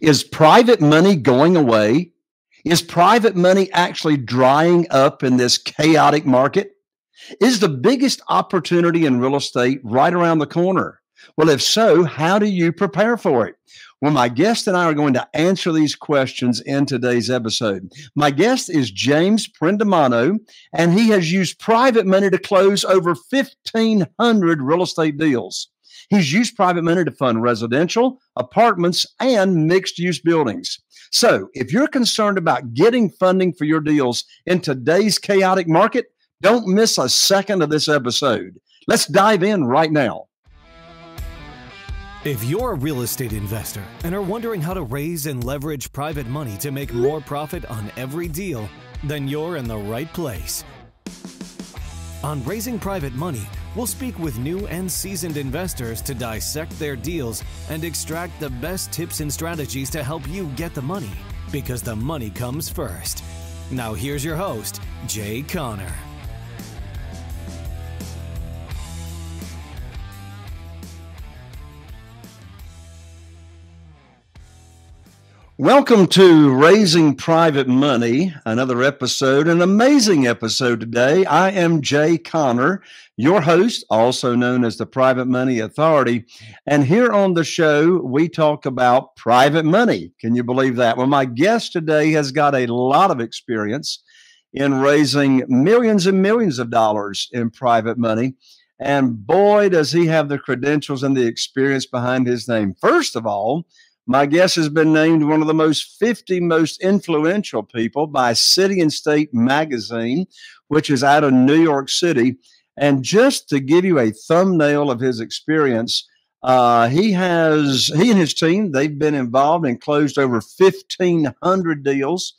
Is private money going away? Is private money actually drying up in this chaotic market? Is the biggest opportunity in real estate right around the corner? Well, if so, how do you prepare for it? Well, my guest and I are going to answer these questions in today's episode. My guest is James Prendamano, and he has used private money to close over 1,500 real estate deals. He's used private money to fund residential, apartments, and mixed use buildings. So, if you're concerned about getting funding for your deals in today's chaotic market, don't miss a second of this episode. Let's dive in right now. If you're a real estate investor and are wondering how to raise and leverage private money to make more profit on every deal, then you're in the right place. On Raising Private Money, we'll speak with new and seasoned investors to dissect their deals and extract the best tips and strategies to help you get the money, because the money comes first. Now, here's your host, Jay Conner. Welcome to Raising Private Money, another episode, an amazing episode today. I am Jay Conner, your host, also known as the Private Money Authority. And here on the show, we talk about private money. Can you believe that? Well, my guest today has got a lot of experience in raising millions and millions of dollars in private money. And boy, does he have the credentials and the experience behind his name. First of all, my guest has been named one of the most 50 most influential people by City and State magazine, which is out of New York City. And just to give you a thumbnail of his experience, uh, he has he and his team they've been involved and closed over 1,500 deals.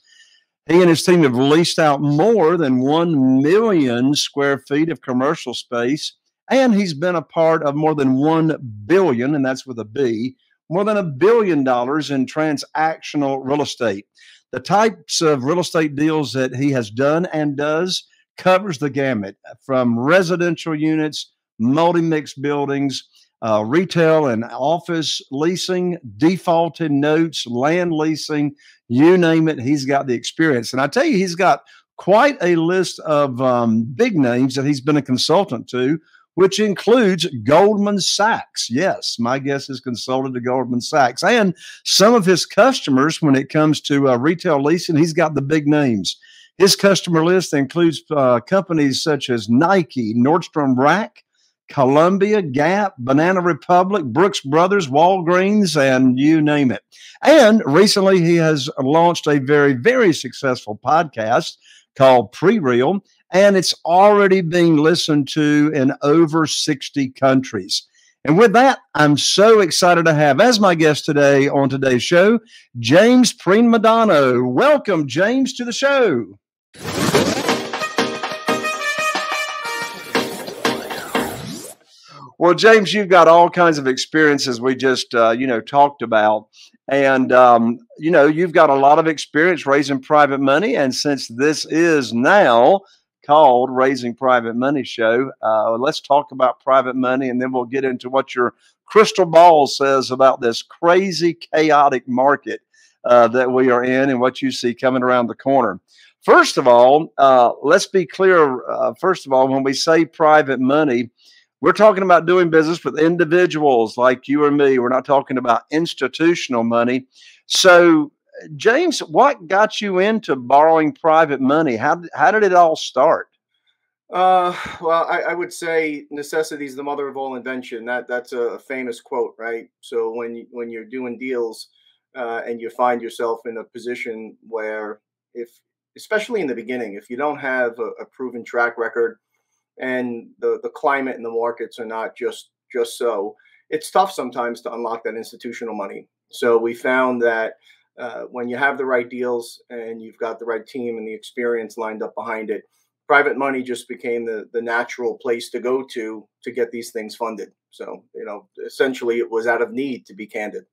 He and his team have leased out more than 1 million square feet of commercial space. And he's been a part of more than 1 billion, and that's with a B, more than a billion dollars in transactional real estate. The types of real estate deals that he has done and does covers the gamut from residential units, multi mixed buildings, uh, retail and office leasing, defaulted notes, land leasing, you name it. He's got the experience. And I tell you, he's got quite a list of um, big names that he's been a consultant to which includes Goldman Sachs. Yes, my guess is consulted to Goldman Sachs. And some of his customers, when it comes to uh, retail leasing, he's got the big names. His customer list includes uh, companies such as Nike, Nordstrom Rack, Columbia, Gap, Banana Republic, Brooks Brothers, Walgreens, and you name it. And recently, he has launched a very, very successful podcast called Pre Real and it's already being listened to in over 60 countries. And with that, I'm so excited to have as my guest today on today's show, James Prendamano. Welcome, James, to the show. Well, James, you've got all kinds of experiences we just, uh, you know, talked about. And, um, you know, you've got a lot of experience raising private money. And since this is now called Raising Private Money Show. Uh, let's talk about private money and then we'll get into what your crystal ball says about this crazy, chaotic market uh, that we are in and what you see coming around the corner. First of all, uh, let's be clear. Uh, first of all, when we say private money, we're talking about doing business with individuals like you or me. We're not talking about institutional money. So, James, what got you into borrowing private money? How how did it all start? Uh, well, I, I, would say necessity is the mother of all invention. That that's a, famous quote, right? So when when you're doing deals uh, and you find yourself in a position where, if especially in the beginning, if you don't have a, a proven track record and the the climate and the markets are not just just so, it's tough sometimes to unlock that institutional money. So we found that uh, when you have the right deals and you've got the right team and the experience lined up behind it, private money just became the the natural place to go to to get these things funded. So you know, essentially, it was out of need to be candid.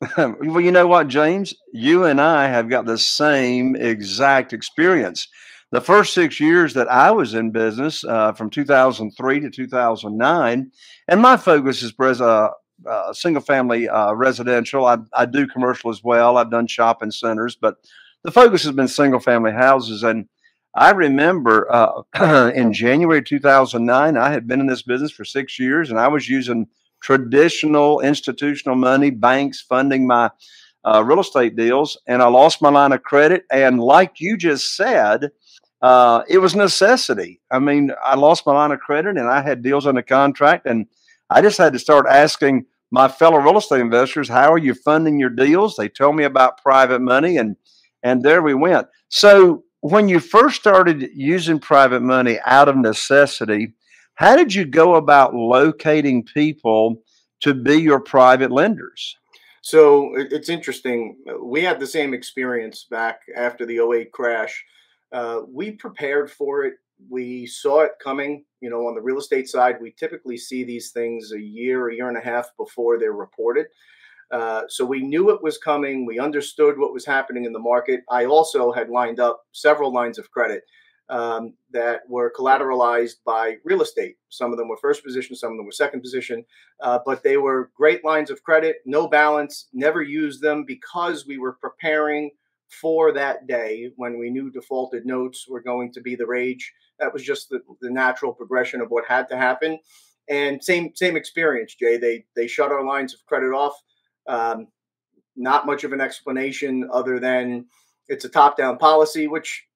well, you know what, James, you and I have got the same exact experience. The first six years that I was in business, uh, from 2003 to 2009, and my focus is pres- uh, uh, single family uh, residential. I, I do commercial as well. I've done shopping centers, but the focus has been single family houses. And I remember uh, in January 2009, I had been in this business for six years and I was using traditional institutional money, banks funding my uh, real estate deals, and I lost my line of credit. And like you just said, uh, it was necessity. I mean, I lost my line of credit and I had deals under contract, and I just had to start asking my fellow real estate investors, "How are you funding your deals?" They told me about private money, and and there we went. So when you first started using private money out of necessity, how did you go about locating people to be your private lenders? So it's interesting. We had the same experience back after the 08 crash. Uh, we prepared for it. We saw it coming. You know, on the real estate side, we typically see these things a year, a year and a half before they're reported. Uh, so we knew it was coming. We understood what was happening in the market. I also had lined up several lines of credit um, that were collateralized by real estate. Some of them were first position, some of them were second position, uh, but they were great lines of credit, no balance, never used them because we were preparing for that day when we knew defaulted notes were going to be the rage. That was just the, the natural progression of what had to happen. And same same experience, Jay. They they shut our lines of credit off. Um, not much of an explanation other than it's a top down policy, which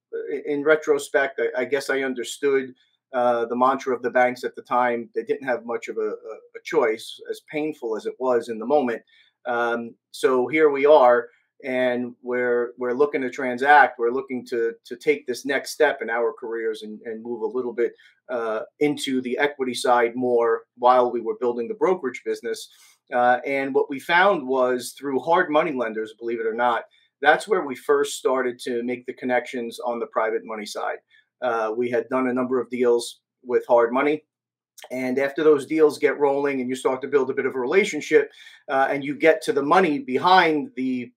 in retrospect, I, I guess I understood uh, the mantra of the banks at the time. They didn't have much of a, a, a choice, as painful as it was in the moment. Um, so here we are, and we're we're looking to transact. We're looking to to take this next step in our careers and, and move a little bit uh, into the equity side more while we were building the brokerage business. Uh, and what we found was through hard money lenders, believe it or not, that's where we first started to make the connections on the private money side. Uh, we had done a number of deals with hard money. And after those deals get rolling and you start to build a bit of a relationship uh, and you get to the money behind the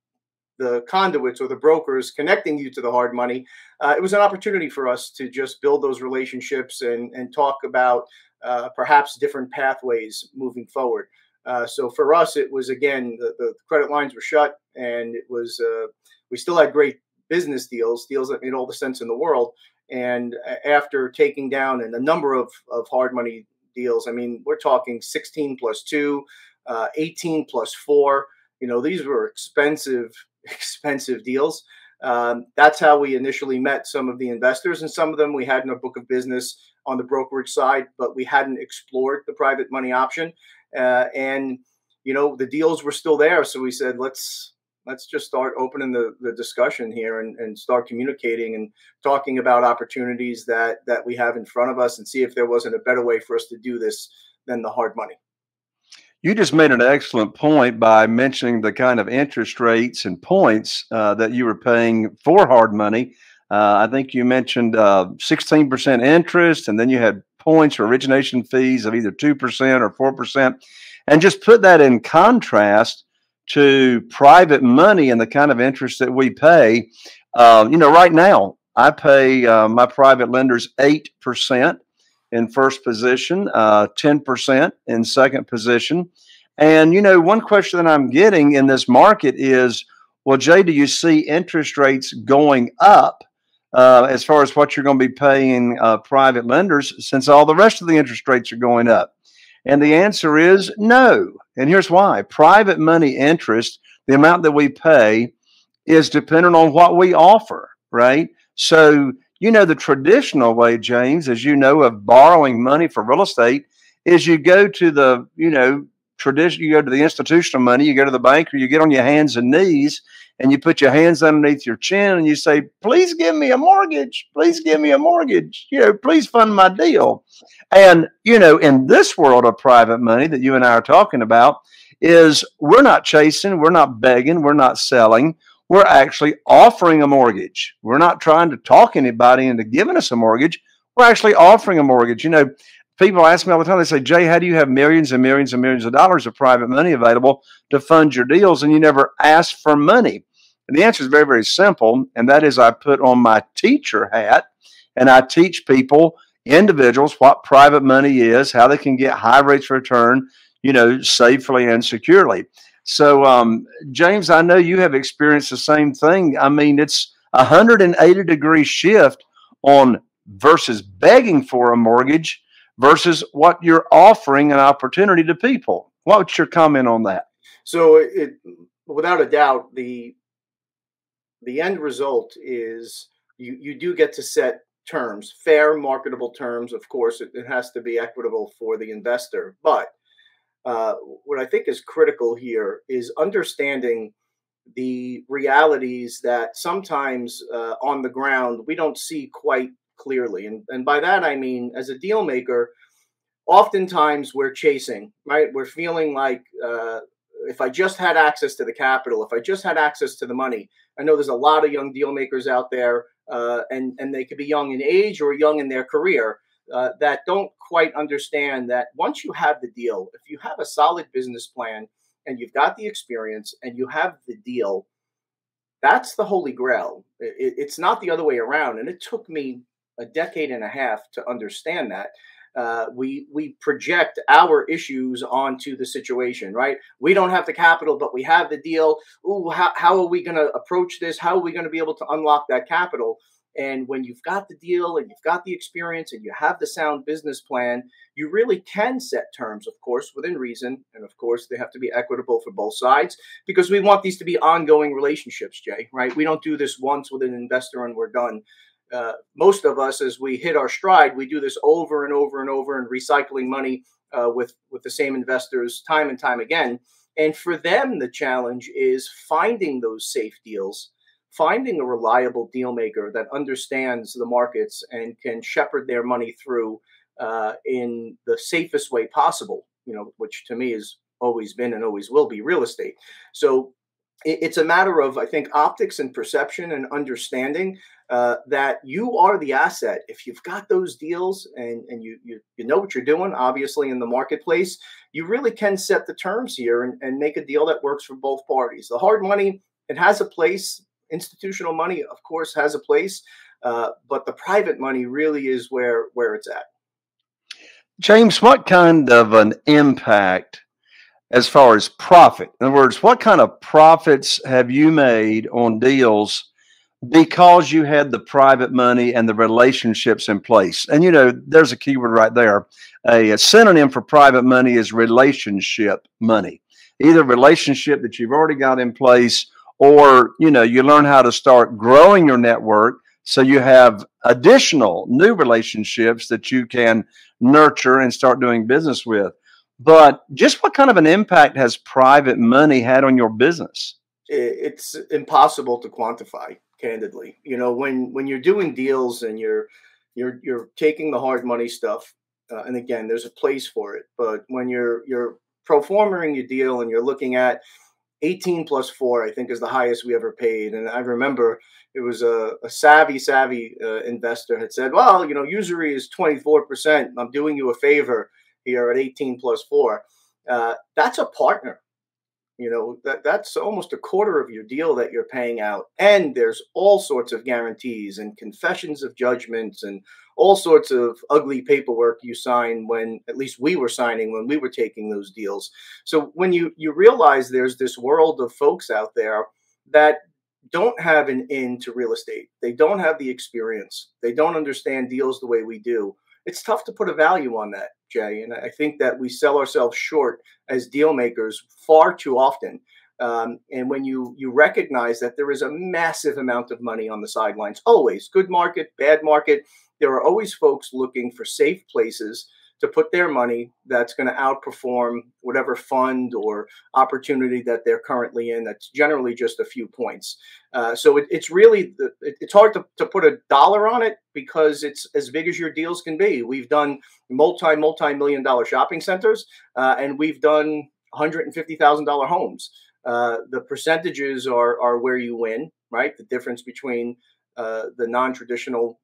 the conduits or the brokers connecting you to the hard money, uh, it was an opportunity for us to just build those relationships and, and talk about uh, perhaps different pathways moving forward. Uh, so for us, it was again the, the, credit lines were shut, and it was uh, we still had great business deals, deals that made all the sense in the world. And after taking down and a number of of hard money deals, I mean, we're talking 16 plus two, uh, 18 plus four. You know, these were expensive, expensive deals. Um, that's how we initially met some of the investors, and some of them we had in our book of business on the brokerage side, but we hadn't explored the private money option. Uh, and you know the deals were still there, so we said let's let's just start opening the, the discussion here and, and start communicating and talking about opportunities that that we have in front of us and see if there wasn't a better way for us to do this than the hard money. You just made an excellent point by mentioning the kind of interest rates and points uh, that you were paying for hard money. Uh, I think you mentioned uh, 16% interest, and then you had points or origination fees of either 2% or 4%. And just put that in contrast to private money and the kind of interest that we pay. Uh, you know, right now, I pay uh, my private lenders 8% in first position, uh, 10% in second position. And, you know, one question that I'm getting in this market is well, Jay, do you see interest rates going up? uh, as far as what you're going to be paying uh, private lenders since all the rest of the interest rates are going up? And the answer is no. And here's why private money interest, the amount that we pay, is dependent on what we offer, right? So, you know, the traditional way, James, as you know, of borrowing money for real estate is you go to the, you know, tradition, you go to the institutional money, you go to the bank, or you get on your hands and knees and you put your hands underneath your chin and you say, please give me a mortgage. Please give me a mortgage. You know, please fund my deal. And, you know, in this world of private money that you and I are talking about, is we're not chasing, we're not begging, we're not selling. We're actually offering a mortgage. We're not trying to talk anybody into giving us a mortgage. We're actually offering a mortgage. You know, people ask me all the time, they say, Jay, how do you have millions and millions and millions of dollars of private money available to fund your deals and you never ask for money? And the answer is very, very simple. And that is I put on my teacher hat and I teach people, individuals, what private money is, how they can get high rates of return you know, safely and securely. So, um, James, I know you have experienced the same thing. I mean, it's a 180 degree shift on versus begging for a mortgage versus what you're offering an opportunity to people. What's your comment on that? So, it without a doubt the the end result is you you do get to set terms, fair marketable terms. Of course, it, it has to be equitable for the investor, but uh, what I think is critical here is understanding the realities that sometimes uh, on the ground we don't see quite clearly. And, and by that, I mean, as a deal maker, oftentimes we're chasing, right? We're feeling like uh, if I just had access to the capital, if I just had access to the money, I know there's a lot of young deal makers out there, uh, and, and they could be young in age or young in their career uh, that don't quite understand that once you have the deal, if you have a solid business plan and you've got the experience and you have the deal, that's the holy grail. It, it's not the other way around. And it took me a decade and a half to understand that. Uh, we we project our issues onto the situation, right? We don't have the capital, but we have the deal. Ooh, how, how are we going to approach this? How are we going to be able to unlock that capital? And when you've got the deal and you've got the experience and you have the sound business plan, you really can set terms, of course, within reason. And of course, they have to be equitable for both sides because we want these to be ongoing relationships, Jay, right? We don't do this once with an investor and we're done. Uh, most of us, as we hit our stride, we do this over and over and over and recycling money uh, with, with the same investors time and time again. And for them, the challenge is finding those safe deals finding a reliable deal maker that understands the markets and can shepherd their money through uh, in the safest way possible, you know, which to me has always been and always will be real estate. So it's a matter of, I think, optics and perception and understanding uh, that you are the asset. If you've got those deals and, and you, you, you know what you're doing, obviously, in the marketplace, you really can set the terms here and, and make a deal that works for both parties. The hard money, it has a place institutional money, of course, has a place, uh, but the private money really is where where it's at. James, what kind of an impact as far as profit? In other words, what kind of profits have you made on deals because you had the private money and the relationships in place? And you know, there's a keyword right there. A, a synonym for private money is relationship money. Either relationship that you've already got in place or you know you learn how to start growing your network so you have additional new relationships that you can nurture and start doing business with. But just what kind of an impact has private money had on your business? It's impossible to quantify candidly. You know when when you're doing deals and you're you're you're taking the hard money stuff uh, and again there's a place for it but when you're you're proforming your deal and you're looking at 18 plus four, I think, is the highest we ever paid. And I remember it was a, a savvy, savvy uh, investor had said, well, you know, usury is 24%. I'm doing you a favor here at 18 plus four. Uh, that's a partner you know, that, that's almost a quarter of your deal that you're paying out. And there's all sorts of guarantees and confessions of judgments and all sorts of ugly paperwork you sign when at least we were signing when we were taking those deals. So when you you realize there's this world of folks out there that don't have an in to real estate. They don't have the experience. They don't understand deals the way we do it's tough to put a value on that, Jay. And I think that we sell ourselves short as deal makers far too often. Um, and when you you recognize that there is a massive amount of money on the sidelines, always good market, bad market, there are always folks looking for safe places to put their money that's going to outperform whatever fund or opportunity that they're currently in. That's generally just a few points. Uh, so it, it's really it, it's hard to, to put a dollar on it because it's as big as your deals can be. We've done multi multi million dollar shopping centers, uh, and we've done hundred and fifty thousand dollar homes. Uh, the percentages are are where you win, right? The difference between uh, the non traditional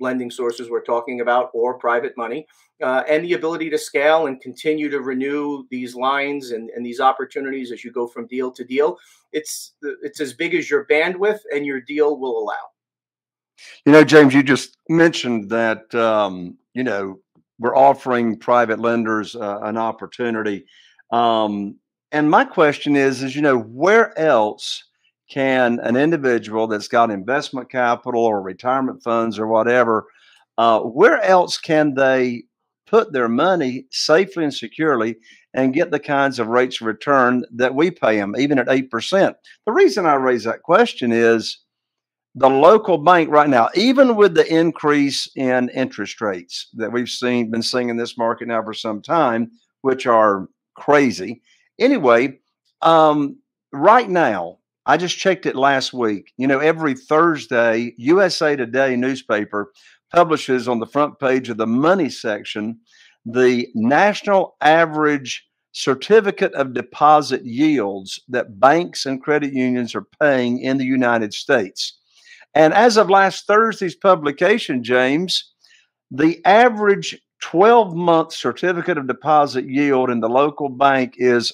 lending sources we're talking about or private money, uh, and the ability to scale and continue to renew these lines and, and these opportunities as you go from deal to deal. It's it's as big as your bandwidth and your deal will allow. You know, James, you just mentioned that um, you know we're offering private lenders uh, an opportunity. Um, and my question is, is you know, where else can an individual that's got investment capital or retirement funds or whatever, uh, where else can they put their money safely and securely and get the kinds of rates of return that we pay them, even at 8%? The reason I raise that question is the local bank right now, even with the increase in interest rates that we've seen, been seeing in this market now for some time, which are crazy. Anyway, um, right now, I just checked it last week. You know, every Thursday, USA Today newspaper publishes on the front page of the money section the national average certificate of deposit yields that banks and credit unions are paying in the United States. And as of last Thursday's publication, James, the average 12 month certificate of deposit yield in the local bank is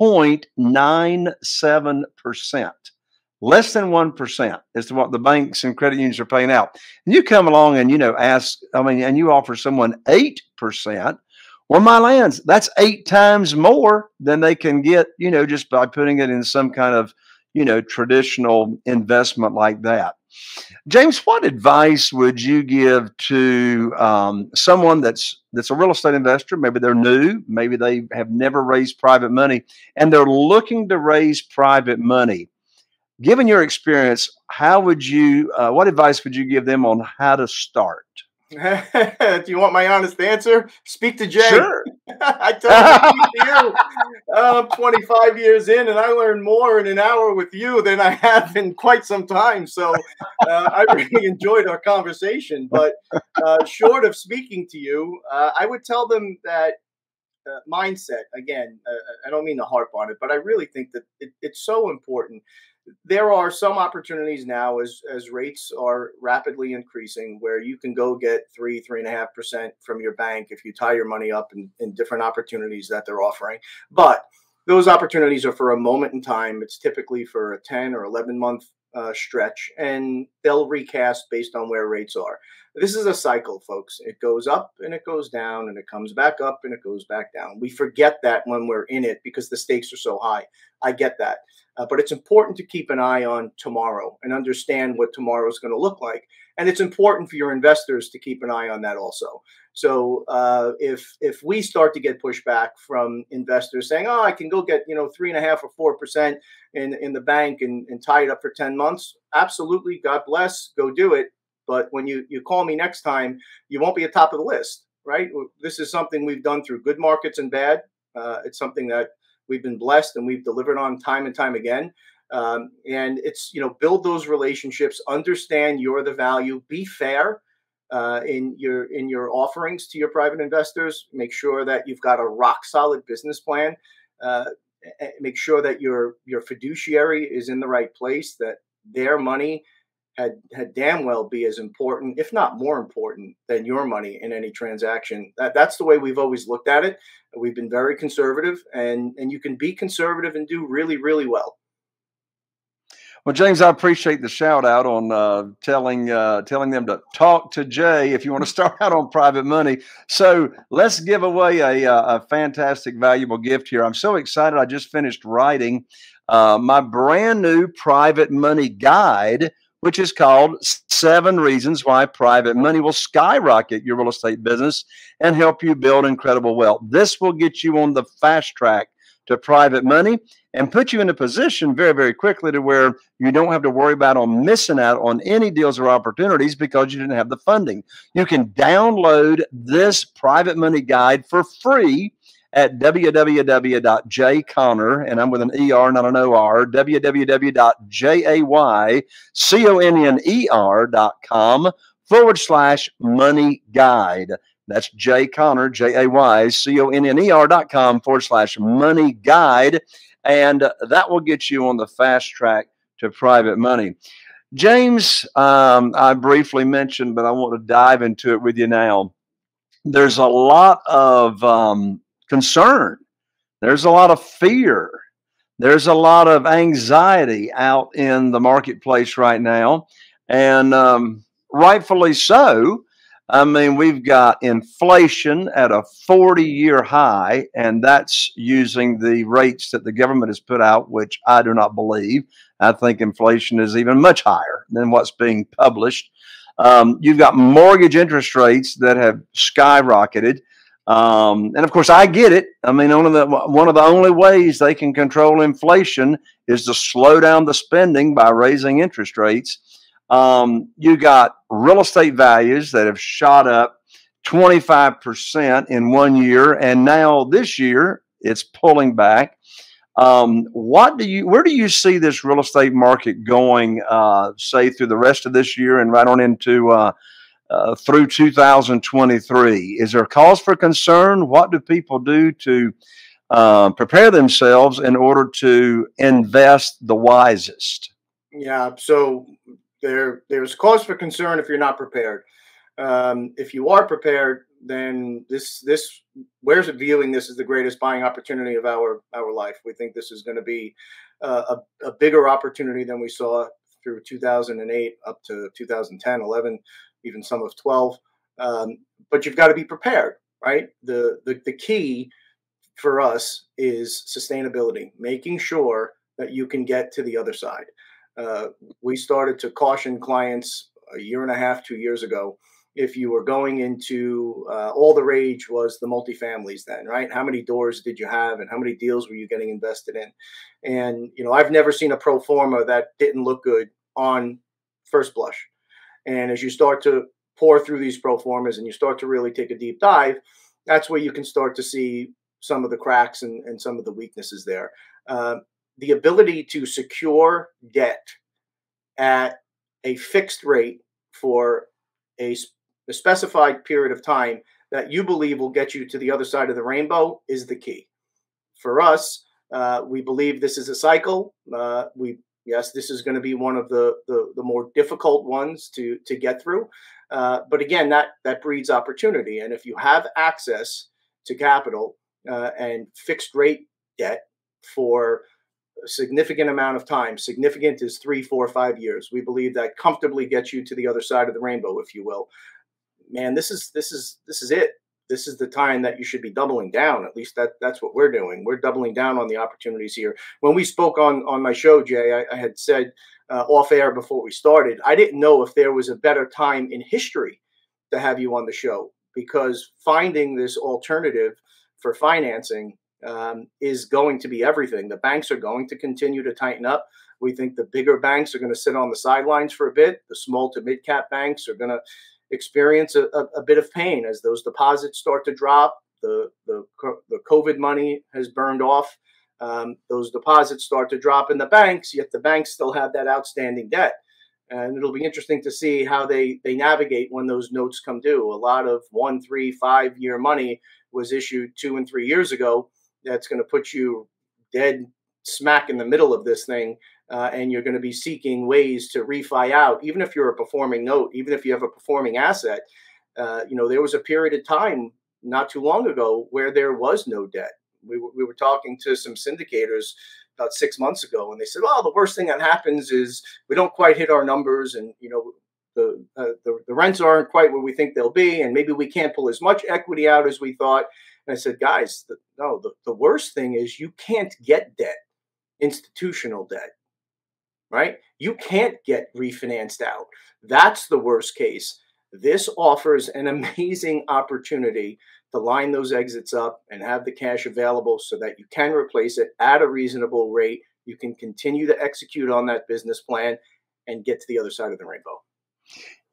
0.97%. Less than 1% is to what the banks and credit unions are paying out. And you come along and, you know, ask, I mean, and you offer someone 8%. Well, my lands, that's eight times more than they can get, you know, just by putting it in some kind of you know, traditional investment like that. James, what advice would you give to um, someone that's that's a real estate investor? Maybe they're new, maybe they have never raised private money, and they're looking to raise private money. Given your experience, how would you? Uh, what advice would you give them on how to start? Do you want my honest answer? Speak to Jay. Sure. I tell you, I'm 25 years in, and I learned more in an hour with you than I have in quite some time. So uh, I really enjoyed our conversation. But uh, short of speaking to you, uh, I would tell them that uh, mindset. Again, uh, I don't mean to harp on it, but I really think that it, it's so important there are some opportunities now as as rates are rapidly increasing where you can go get three three and a half percent from your bank if you tie your money up in, in different opportunities that they're offering. But those opportunities are for a moment in time. It's typically for a 10 or 11 month uh, stretch and they'll recast based on where rates are. This is a cycle folks. It goes up and it goes down and it comes back up and it goes back down. We forget that when we're in it because the stakes are so high. I get that. Uh, but it's important to keep an eye on tomorrow and understand what tomorrow is going to look like. And it's important for your investors to keep an eye on that also. So uh, if if we start to get pushback from investors saying, "Oh, I can go get you know three and a half or four percent in in the bank and, and tie it up for ten months," absolutely, God bless, go do it. But when you you call me next time, you won't be at top of the list, right? This is something we've done through good markets and bad. Uh, it's something that we've been blessed and we've delivered on time and time again. Um, and it's you know build those relationships, understand you're the value, be fair uh, in your in your offerings to your private investors. Make sure that you've got a rock solid business plan. Uh, make sure that your your fiduciary is in the right place. That their money had had damn well be as important, if not more important, than your money in any transaction. That, that's the way we've always looked at it. We've been very conservative, and and you can be conservative and do really really well. Well, James, I appreciate the shout out on uh, telling uh, telling them to talk to Jay if you want to start out on private money. So let's give away a, uh, a fantastic, valuable gift here. I'm so excited! I just finished writing uh, my brand new private money guide which is called Seven Reasons Why Private Money Will Skyrocket Your Real Estate Business and Help You Build Incredible Wealth. This will get you on the fast track to private money and put you in a position very, very quickly to where you don't have to worry about on missing out on any deals or opportunities because you didn't have the funding. You can download this private money guide for free at www.jayconner, and I'm with an ER, not an OR, www.jayconner.com forward slash money guide. That's Jay Conner, J A Y C O N N E R dot com forward slash money guide. And that will get you on the fast track to private money. James, um, I briefly mentioned, but I want to dive into it with you now. There's a lot of um, concern. There's a lot of fear. There's a lot of anxiety out in the marketplace right now. And um, rightfully so. I mean, we've got inflation at a 40 year high, and that's using the rates that the government has put out, which I do not believe. I think inflation is even much higher than what's being published. Um, you've got mortgage interest rates that have skyrocketed. Um, and of course, I get it. I mean, one of the one of the only ways they can control inflation is to slow down the spending by raising interest rates. Um, you got real estate values that have shot up 25% in one year, and now this year it's pulling back. Um, what do you, where do you see this real estate market going, uh, say through the rest of this year and right on into uh, uh, through 2023? Is there cause for concern? What do people do to uh, prepare themselves in order to invest the wisest? Yeah, so there there's cause for concern if you're not prepared. Um, if you are prepared, then this this where's it viewing this as the greatest buying opportunity of our our life. We think this is going to be uh, a, a bigger opportunity than we saw through 2008 up to 2010, 11, even some of 12. Um, but you've got to be prepared, right? The, the the key for us is sustainability, making sure that you can get to the other side. Uh, we started to caution clients a year and a half, two years ago. If you were going into uh, all the rage was the multifamilies then, right? How many doors did you have and how many deals were you getting invested in? And, you know, I've never seen a pro forma that didn't look good on first blush. And as you start to pour through these pro formas and you start to really take a deep dive, that's where you can start to see some of the cracks and, and some of the weaknesses there. Uh, the ability to secure debt at a fixed rate for a, a, specified period of time that you believe will get you to the other side of the rainbow is the key. For us, uh, we believe this is a cycle. Uh, we yes, this is going to be one of the, the, the more difficult ones to to get through. Uh, but again, that that breeds opportunity. And if you have access to capital uh, and fixed rate debt for a significant amount of time. Significant is three, four, five years. We believe that comfortably gets you to the other side of the rainbow, if you will. Man, this is this is this is it. This is the time that you should be doubling down. At least that that's what we're doing. We're doubling down on the opportunities here. When we spoke on on my show, Jay, I, I had said uh, off air before we started, I didn't know if there was a better time in history to have you on the show because finding this alternative for financing um, is going to be everything. The banks are going to continue to tighten up. We think the bigger banks are going to sit on the sidelines for a bit. The small to mid cap banks are going to experience a, a, a, bit of pain as those deposits start to drop. The, the, the COVID money has burned off. Um, those deposits start to drop in the banks, yet the banks still have that outstanding debt. And it'll be interesting to see how they, they navigate when those notes come due. A lot of one, three, five year money was issued two and three years ago that's going to put you dead smack in the middle of this thing uh, and you're going to be seeking ways to refi out even if you're a performing note even if you have a performing asset. Uh, you know there was a period of time not too long ago where there was no debt. We, we were talking to some syndicators about six months ago and they said well the worst thing that happens is we don't quite hit our numbers and you know the, uh, the, the rents aren't quite where we think they'll be and maybe we can't pull as much equity out as we thought and I said, guys, the, no, the, the worst thing is you can't get debt, institutional debt, right? You can't get refinanced out. That's the worst case. This offers an amazing opportunity to line those exits up and have the cash available so that you can replace it at a reasonable rate. You can continue to execute on that business plan and get to the other side of the rainbow.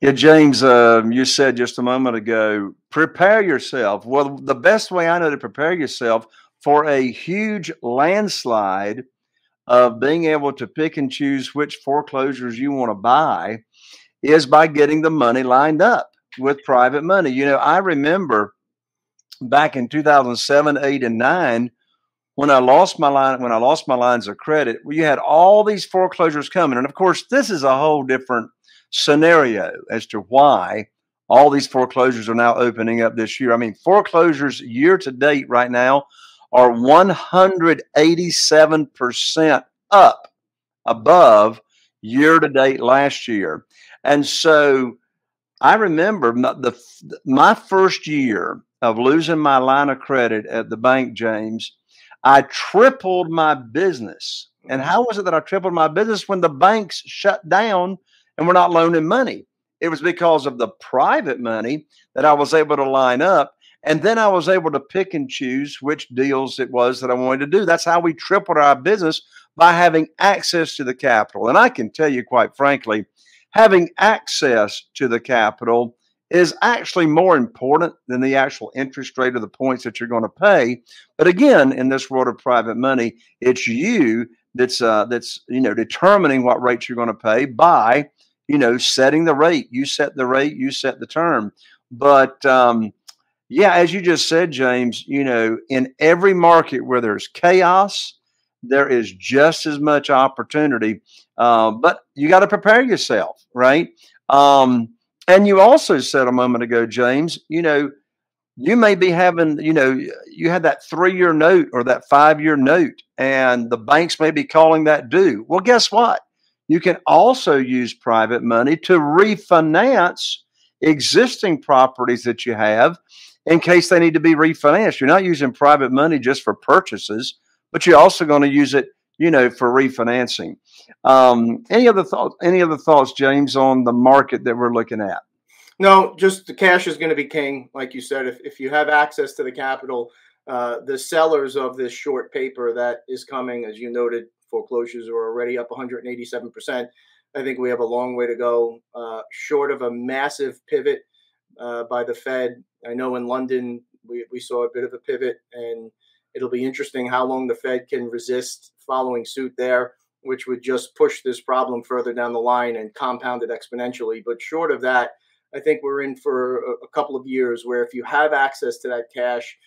Yeah, James, uh, you said just a moment ago, prepare yourself. Well, the best way I know to prepare yourself for a huge landslide of being able to pick and choose which foreclosures you want to buy is by getting the money lined up with private money. You know, I remember back in 2007, 8, and 9 when I lost my line when I lost my lines of credit, you had all these foreclosures coming. And of course, this is a whole different scenario as to why all these foreclosures are now opening up this year. I mean, foreclosures year to date right now are 187% up above year to date last year. And so I remember the my first year of losing my line of credit at the bank, James. I tripled my business. And how was it that I tripled my business when the banks shut down and we're not loaning money? It was because of the private money that I was able to line up. And then I was able to pick and choose which deals it was that I wanted to do. That's how we tripled our business by having access to the capital. And I can tell you, quite frankly, having access to the capital is actually more important than the actual interest rate or the points that you're going to pay. But again, in this world of private money, it's you that's uh, that's you know determining what rates you're going to pay by you know setting the rate. You set the rate, you set the term. But um, yeah, as you just said, James, you know, in every market where there's chaos, there is just as much opportunity. Uh, but you got to prepare yourself, right? Um, and you also said a moment ago, James, you know, you may be having, you know, you had that three year note or that five year note, and the banks may be calling that due. Well, guess what? You can also use private money to refinance existing properties that you have in case they need to be refinanced. You're not using private money just for purchases, but you're also going to use it, you know, for refinancing. Um, any other thoughts? Any other thoughts, James, on the market that we're looking at? No, just the cash is going to be king, like you said. If if you have access to the capital, uh, the sellers of this short paper that is coming, as you noted, foreclosures are already up 187 percent. I think we have a long way to go, uh, short of a massive pivot uh, by the Fed. I know in London we, we saw a bit of a pivot, and it'll be interesting how long the Fed can resist following suit there which would just push this problem further down the line and compound it exponentially. But short of that, I think we're in for a, couple of years where if you have access to that cash,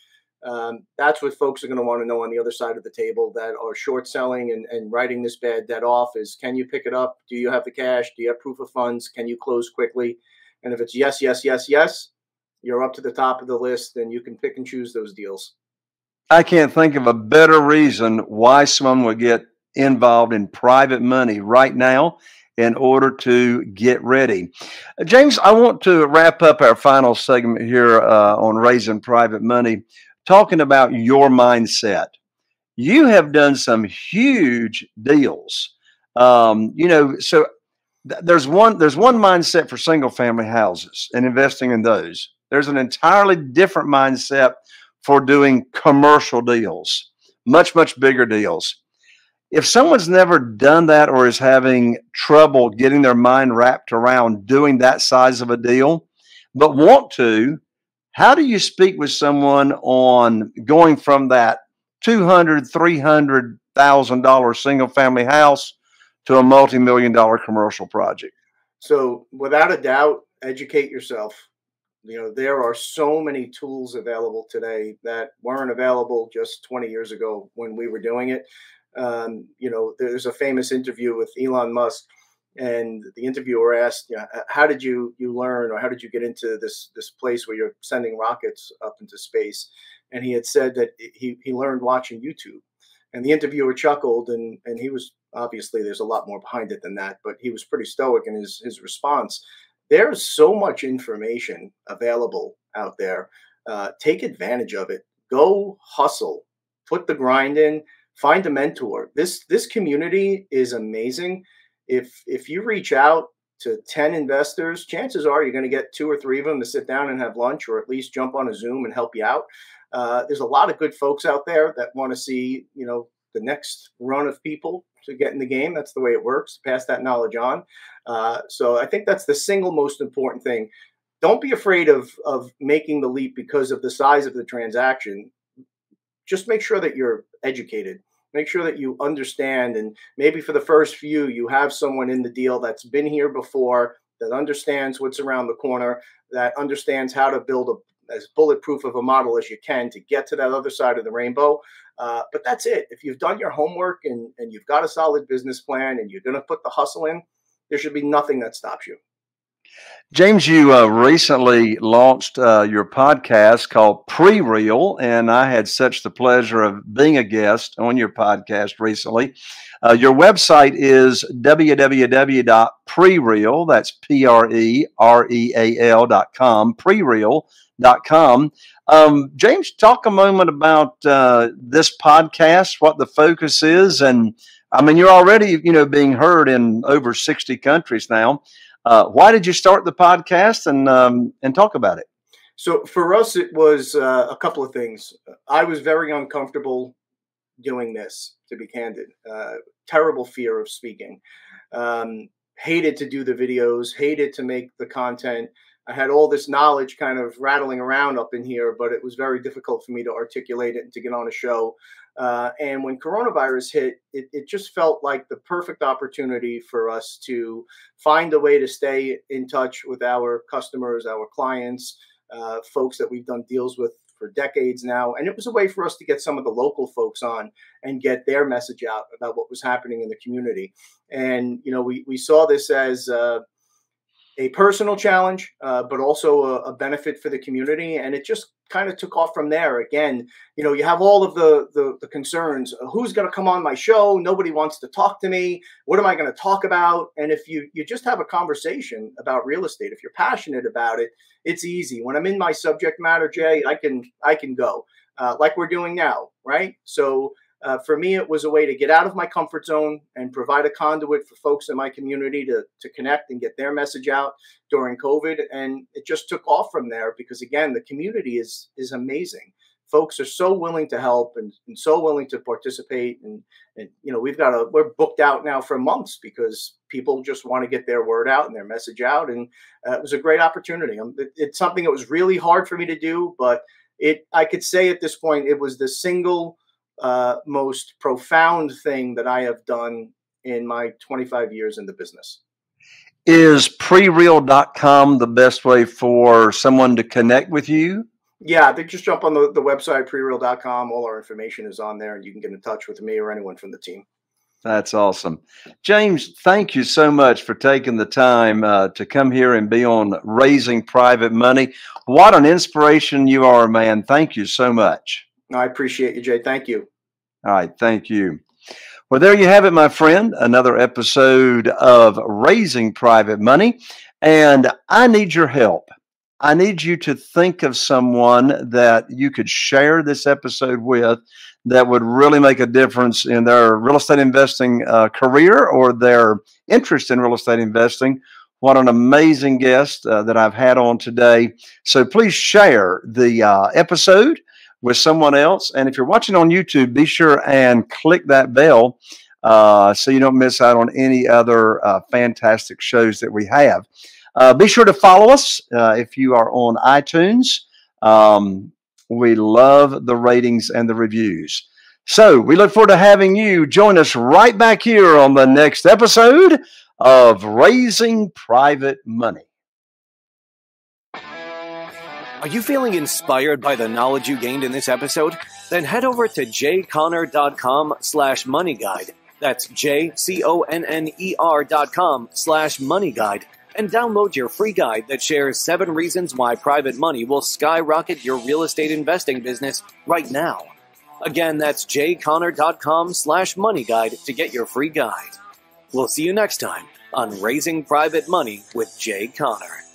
um, that's what folks are going to want to know on the other side of the table that are short selling and, and writing this bad debt off is can you pick it up? Do you have the cash? Do you have proof of funds? Can you close quickly? And if it's yes, yes, yes, yes, you're up to the top of the list and you can pick and choose those deals. I can't think of a better reason why someone would get involved in private money right now in order to get ready. James, I want to wrap up our final segment here uh, on raising private money, talking about your mindset. You have done some huge deals. Um, you know, so th- there's one there's one mindset for single family houses and investing in those. There's an entirely different mindset for doing commercial deals, much much bigger deals if someone's never done that or is having trouble getting their mind wrapped around doing that size of a deal, but want to, how do you speak with someone on going from that $200,000, $300,000 single family house to a multi million dollar commercial project? So, without a doubt, educate yourself. You know, there are so many tools available today that weren't available just 20 years ago when we were doing it. Um, you know, there's a famous interview with Elon Musk, and the interviewer asked, you know, "How did you you learn, or how did you get into this this place where you're sending rockets up into space?" And he had said that he he learned watching YouTube. And the interviewer chuckled, and and he was obviously there's a lot more behind it than that, but he was pretty stoic in his his response. There's so much information available out there. Uh, take advantage of it. Go hustle. Put the grind in find a mentor. This this community is amazing. If if you reach out to 10 investors, chances are you're going to get two or three of them to sit down and have lunch or at least jump on a Zoom and help you out. Uh, there's a lot of good folks out there that want to see, you know, the next run of people to get in the game. That's the way it works. Pass that knowledge on. Uh, so I think that's the single most important thing. Don't be afraid of of making the leap because of the size of the transaction. Just make sure that you're educated make sure that you understand and maybe for the first few you have someone in the deal that's been here before that understands what's around the corner that understands how to build a as bulletproof of a model as you can to get to that other side of the rainbow. Uh, but that's it. If you've done your homework and, and you've got a solid business plan and you're going to put the hustle in there should be nothing that stops you James, you uh, recently launched uh, your podcast called Pre Real, and I had such the pleasure of being a guest on your podcast recently. Uh, your website is www.prereal, that's P R E R E A L dot com, prereal.com. Um, James, talk a moment about uh, this podcast, what the focus is, and I mean, you're already, you know, being heard in over 60 countries now. Uh, why did you start the podcast and um, and talk about it? So for us, it was uh, a couple of things. I was very uncomfortable doing this, to be candid. Uh, terrible fear of speaking. Um, hated to do the videos. Hated to make the content. I had all this knowledge kind of rattling around up in here, but it was very difficult for me to articulate it and to get on a show. Uh, and when coronavirus hit, it, it just felt like the perfect opportunity for us to find a way to stay in touch with our customers, our clients, uh, folks that we've done deals with for decades now. And it was a way for us to get some of the local folks on and get their message out about what was happening in the community. And, you know, we, we saw this as, uh, a personal challenge, uh, but also a, a, benefit for the community. And it just kind of took off from there. Again, you know, you have all of the the, the concerns. Uh, who's going to come on my show? Nobody wants to talk to me. What am I going to talk about? And if you you just have a conversation about real estate, if you're passionate about it, it's easy. When I'm in my subject matter, Jay, I can I can go uh, like we're doing now, right? So uh, for me, it was a way to get out of my comfort zone and provide a conduit for folks in my community to, to connect and get their message out during COVID. And it just took off from there because, again, the community is is amazing. Folks are so willing to help and, and so willing to participate. And, and, you know, we've got a, we're booked out now for months because people just want to get their word out and their message out. And uh, it was a great opportunity. Um, it, it's something that was really hard for me to do, but it, I could say at this point, it was the single uh, most profound thing that I have done in my 25 years in the business. Is prereal.com the best way for someone to connect with you? Yeah, they just jump on the, the website, prereal.com. All our information is on there, and you can get in touch with me or anyone from the team. That's awesome. James, thank you so much for taking the time uh, to come here and be on Raising Private Money. What an inspiration you are, man. Thank you so much. No, I appreciate you, Jay. Thank you. All right. Thank you. Well, there you have it, my friend. Another episode of Raising Private Money. And I need your help. I need you to think of someone that you could share this episode with that would really make a difference in their real estate investing uh, career or their interest in real estate investing. What an amazing guest uh, that I've had on today. So please share the uh, episode with someone else. And if you're watching on YouTube, be sure and click that bell uh, so you don't miss out on any other uh, fantastic shows that we have. Uh, be sure to follow us uh, if you are on iTunes. Um, we love the ratings and the reviews. So we look forward to having you join us right back here on the next episode of Raising Private Money. Are you feeling inspired by the knowledge you gained in this episode? Then head over to jconner.com slash money guide. That's J-C-O-N-N-E-R dot com slash money guide and download your free guide that shares seven reasons why private money will skyrocket your real estate investing business right now. Again, that's jconner.com slash money guide to get your free guide. We'll see you next time on Raising Private Money with Jay Conner.